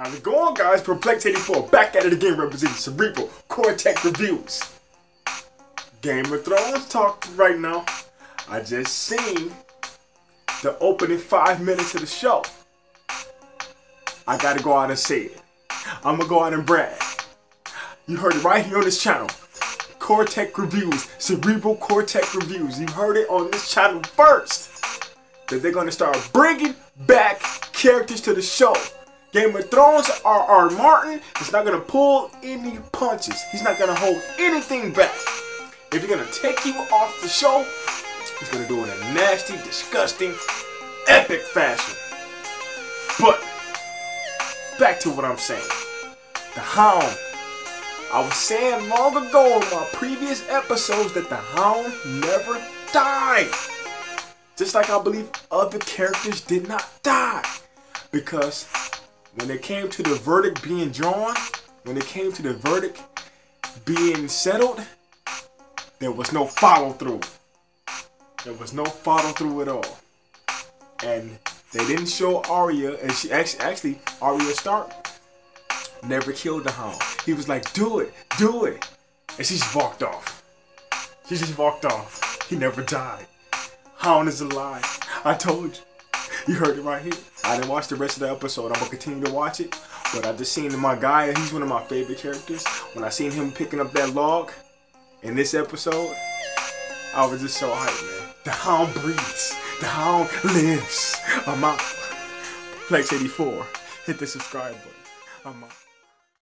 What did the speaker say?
How's it going, guys? Perplex84 back at it again, representing Cerebral Cortech Reviews. Game of Thrones talk right now. I just seen the opening five minutes of the show. I gotta go out and say it. I'm gonna go out and brag. You heard it right here on this channel. Cortech Reviews, Cerebral Cortech Reviews. You heard it on this channel first. That they're gonna start bringing back characters to the show. Game of Thrones, R.R. Martin is not gonna pull any punches. He's not gonna hold anything back. If he's gonna take you off the show, he's gonna do it in a nasty, disgusting, epic fashion. But back to what I'm saying. The Hound. I was saying long ago in my previous episodes that the Hound never died. Just like I believe other characters did not die. Because when it came to the verdict being drawn, when it came to the verdict being settled, there was no follow through. There was no follow through at all. And they didn't show Arya, and she actually, actually Arya Stark never killed the Hound. He was like, do it, do it. And she just walked off. She just walked off. He never died. Hound is alive. I told you. You heard it right here. I didn't watch the rest of the episode. I'm gonna continue to watch it. But I just seen my guy, he's one of my favorite characters. When I seen him picking up that log in this episode, I was just so hyped, man. The hound breathes. The hound lives. I'm out. Plex84. Hit the subscribe button. I'm out.